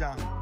down.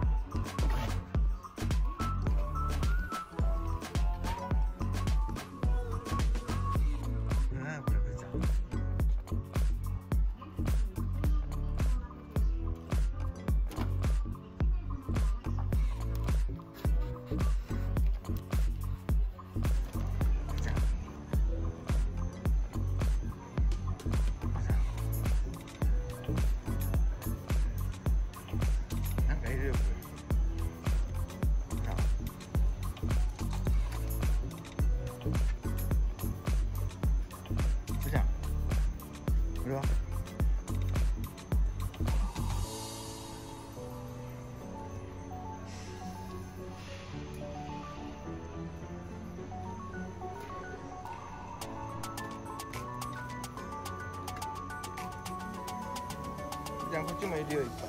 ゃあこっちもいるよいっぱい。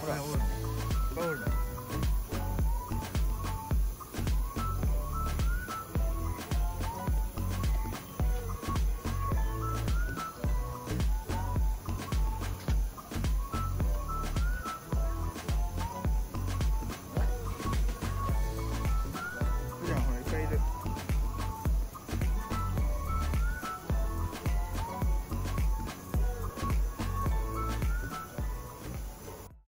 ほら。おる。おる